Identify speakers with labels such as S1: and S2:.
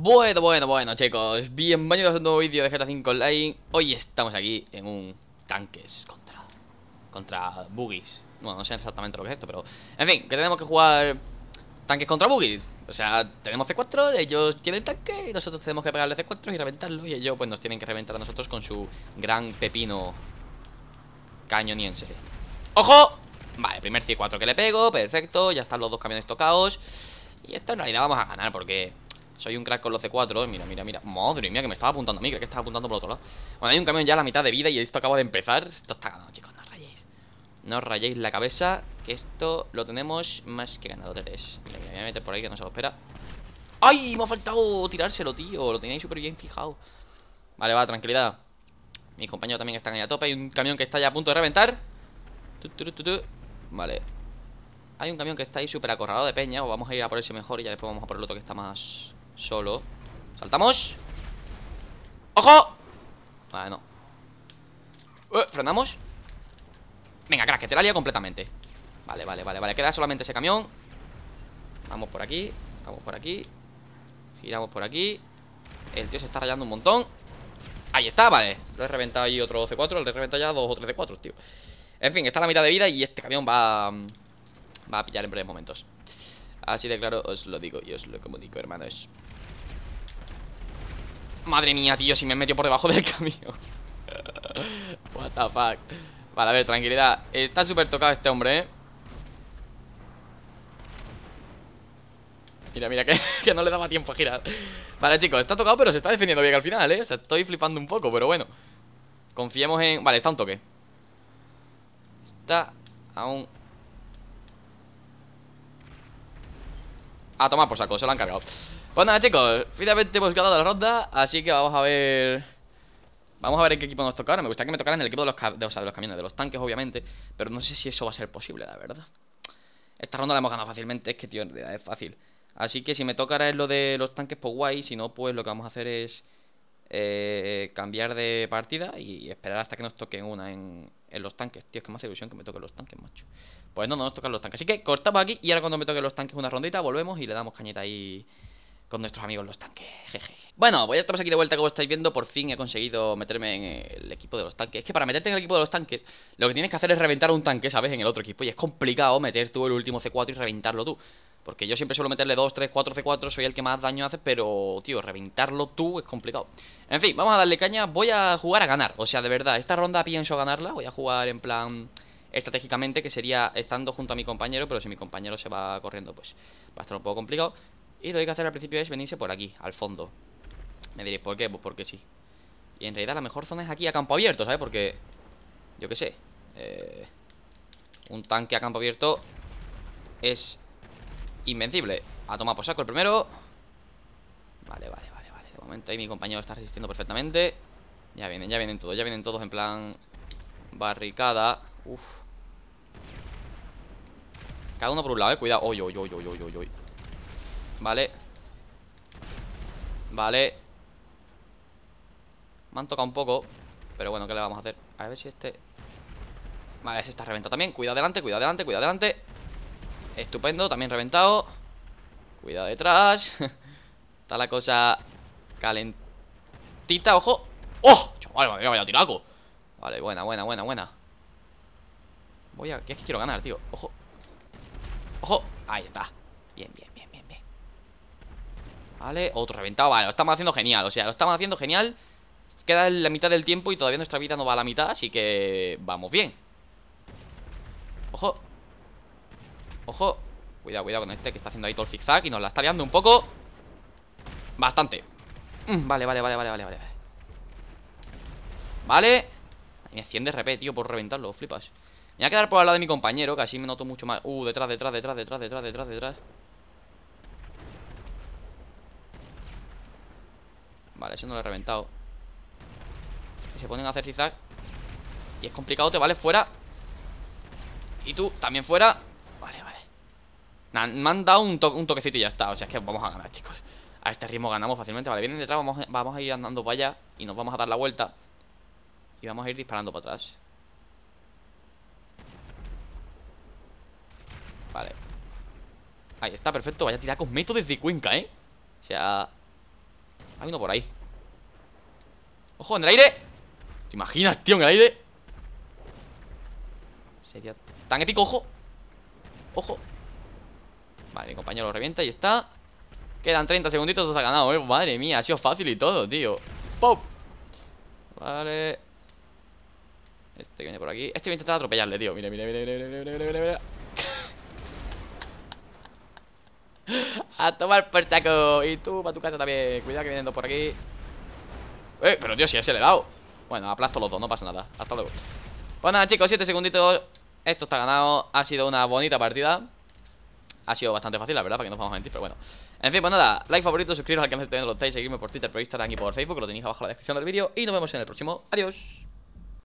S1: Bueno, bueno, bueno chicos, bienvenidos a un nuevo vídeo de GTA 5 Online. Hoy estamos aquí en un tanques contra, contra buggies. Bueno, no sé exactamente lo que es esto, pero En fin, que tenemos que jugar tanques contra buggies. O sea, tenemos C4, ellos tienen tanque y nosotros tenemos que pegarle C4 y reventarlo Y ellos pues nos tienen que reventar a nosotros con su gran pepino cañoniense. ¡Ojo! Vale, primer C4 que le pego, perfecto, ya están los dos camiones tocados. Y esto en realidad vamos a ganar porque soy un crack con los C4 Mira, mira, mira. Madre mía, que me estaba apuntando a mí Creo que estaba apuntando por otro lado. Bueno, hay un camión ya a la mitad de vida Y esto acaba de empezar. Esto está ganado, chicos No os rayéis. No os rayéis la cabeza Que esto lo tenemos más que ganadores. Mira, mira, voy a meter por ahí que no se lo espera. ¡Ay! Me ha faltado tirárselo, tío. Lo teníais súper bien fijado. Vale, va, tranquilidad. Mis compañeros también están ahí a tope. Hay un camión que está ya a punto de reventar. Vale. Hay un camión que está ahí súper acorralado de peña. O vamos a ir a por ese mejor Y ya después vamos a por el otro que está más Solo. Saltamos ¡Ojo! Vale, no. Uh, Frenamos Venga, crack, que te la lía completamente. Vale, vale, vale, vale. Queda solamente ese camión. Vamos por aquí Vamos por aquí. Giramos por aquí. El tío se está rayando un montón. Ahí está, vale. Lo he reventado ahí otro C4 Le he reventado ya dos o tres C4, tío. En fin, está a la mitad de vida Y este camión va Va a pillar en breves momentos Así de claro os lo digo y os lo comunico, hermanos Madre mía, tío, si me metió por debajo del camión. What the fuck. Vale, a ver, tranquilidad. Está súper tocado este hombre, ¿eh? Mira, mira, que, no le daba tiempo a girar. Vale, chicos, está tocado pero se está defendiendo bien al final, ¿eh? O sea, estoy flipando un poco, pero bueno. Confiemos en... Vale, está un toque. Está aún A tomar por saco, se lo han cargado. Pues nada chicos, finalmente hemos ganado la ronda Así que vamos a ver Vamos a ver en qué equipo nos toca ahora. Me gustaría que me tocara en el equipo de los, de, o sea, de los camiones De los tanques obviamente Pero no sé si eso va a ser posible, la verdad. Esta ronda la hemos ganado fácilmente Es que tío, es fácil. Así que si me toca ahora es lo de los tanques, pues guay Si no, pues lo que vamos a hacer es eh, Cambiar de partida Y esperar hasta que nos toquen una en, en los tanques. Tío, es que me hace ilusión que me toquen los tanques, macho. Pues no, no nos tocan los tanques. Así que cortamos aquí y ahora cuando me toquen los tanques una rondita Volvemos y le damos cañeta ahí con nuestros amigos los tanques. Jejeje. Bueno, pues ya estamos aquí de vuelta como estáis viendo. Por fin he conseguido meterme en el equipo de los tanques. Es que para meterte en el equipo de los tanques Lo que tienes que hacer es reventar un tanque, ¿sabes? En el otro equipo. Y es complicado meter tú el último C4 y reventarlo tú porque yo siempre suelo meterle 2, 3, 4 C4 Soy el que más daño hace Pero, tío, reventarlo tú es complicado En fin, vamos a darle caña Voy a jugar a ganar O sea, de verdad, esta ronda pienso ganarla Voy a jugar en plan estratégicamente que sería estando junto a mi compañero, pero si mi compañero se va corriendo, pues va a estar un poco complicado. Y lo que hay que hacer al principio es venirse por aquí, al fondo. Me diréis, ¿por qué? Pues porque sí. Y en realidad la mejor zona es aquí a campo abierto, ¿sabes? Porque, yo qué sé, eh, un tanque a campo abierto es invencible. A tomar por saco el primero. Vale, vale, vale, vale. De momento ahí mi compañero está resistiendo perfectamente. Ya vienen, ya vienen todos, ya vienen todos en plan barricada. Uf. Cada uno por un lado, eh. Cuidado. Oy, oy, oy, oy, oy, oy. Vale. Vale. Me han tocado un poco. Pero bueno, ¿qué le vamos a hacer? A ver si este... Vale, ese está reventado también. Cuidado adelante, cuidado adelante, cuidado adelante. Estupendo, también reventado. Cuidado detrás. está la cosa calentita, ojo. ¡Oh! Chaval, madre vaya tiraco. Vale, buena, buena, buena, buena. Voy a... ¿Qué es que quiero ganar, tío? Ojo. ¡Ojo! Ahí está Bien, bien, bien, bien, bien Vale, otro reventado Vale, lo estamos haciendo genial O sea, lo estamos haciendo genial Queda la mitad del tiempo y todavía nuestra vida no va a la mitad Así que vamos bien Ojo Ojo Cuidado, cuidado con este que está haciendo ahí todo el zigzag Y nos la está liando un poco Bastante mm, Vale, vale, vale, vale, vale Vale Vale Me 100 de RP, tío, por reventarlo, flipas me voy a quedar por al lado de mi compañero, que así me noto mucho más. Uh, detrás, detrás, detrás, detrás, detrás, detrás, detrás. Vale, eso no lo he reventado. Que se ponen a hacer zigzag. Y es complicado, te vale fuera. Y tú también fuera. Me han dado un, toquecito y ya está. O sea, es que vamos a ganar, chicos. A este ritmo ganamos fácilmente. Vale, vienen detrás, vamos, vamos a ir andando para allá. Y nos vamos a dar la vuelta. Y vamos a ir disparando para atrás. Vale Ahí está, perfecto Vaya tirar con métodos de Cuenca, ¿eh? O sea Hay uno por ahí Ojo, en el aire ¿Te imaginas, tío, en el aire? Sería tan épico, ojo Ojo Vale, mi compañero lo revienta y está. Quedan 30 segunditos, nos ha ganado, eh. Madre mía, ha sido fácil y todo, tío. ¡Pop! Vale. Este viene por aquí. Este viene a intentar atropellarle, tío. Mira, mira, mira, mira, mira, mira, mira, mira. A tomar por taco Y tú para tu casa también. Cuidado que vienen por aquí. Eh, pero tío, si ya se le he dado. Bueno, aplasto los dos, no pasa nada. Hasta luego. Pues nada, chicos, 7 segunditos. Esto está ganado. Ha sido una bonita partida Ha sido bastante fácil, la verdad, para que no vamos a mentir Pero bueno. En fin, pues nada Like, favorito, suscribiros al canal si todavía no lo estáis Seguirme por Twitter, por Instagram y por Facebook Lo tenéis abajo en la descripción del vídeo Y nos vemos en el próximo. Adiós